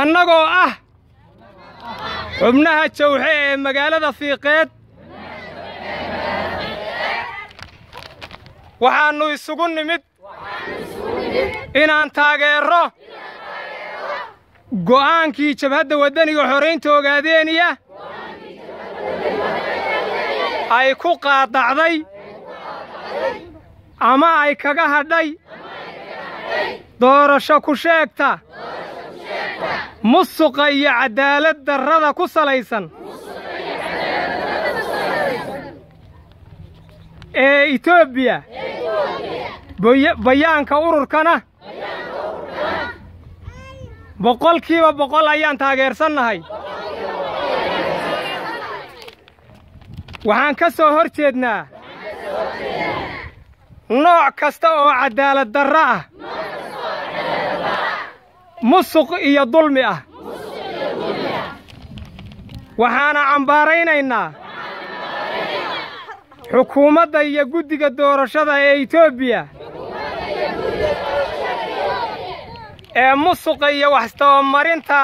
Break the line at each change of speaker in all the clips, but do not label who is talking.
annagoo ah. Xubnaha jawxe ee magaalada fiiqeed. Waxaannu isugu nimid inaan taageerro. Go'aankii jabhadda waddaniga xoraynta ogaadeeniya ay ku qaadacday ama ay kaga hadhay doorasho ku sheegta musuqa iyo caddaalad darrada ku salaysan. Ee etoobiya bayaanka ururkana. Boqolkiiba boqol ayaan taageersannahay. Waxaan ka soo hor jeednaa nooc kasta oo caddaalad darro ah musuq iyo dulmi ah. Waxaana cambaaraynaynaa xukuumadda iyo guddiga doorashada ee etoobiya ee musuqa iyo waxstabamarinta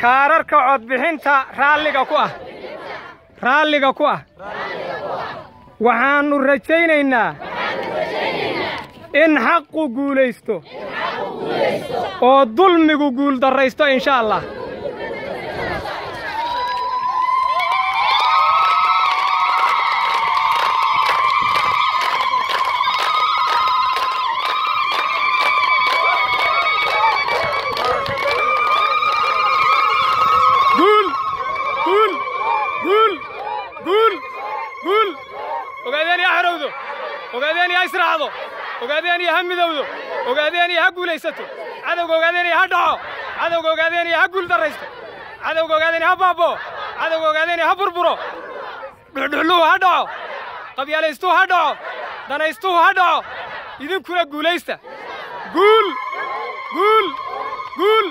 kaararka codbixinta raalliga ku ah. Raalliga ku ah. Waxaannu rajaynaynaa in xaqu guulaysto oo dulmigu guuldarraysto insha allah guul ogaadeeniya ha xorowdo israacdo ogaadeeniya ha guulaysato cadowga ogaadeeniya ha dhaco cadowga ogaadeeniya ha guul darraysto cadowga ogaadeeniya ha baaboo cadowga ogaadeeniya ha burburo. Dhuxdhuxluhu ha dhaco qabyaalaystuhu ha dhaco danaystuhu ha dhaco idinkuna guulaysta guul. Guul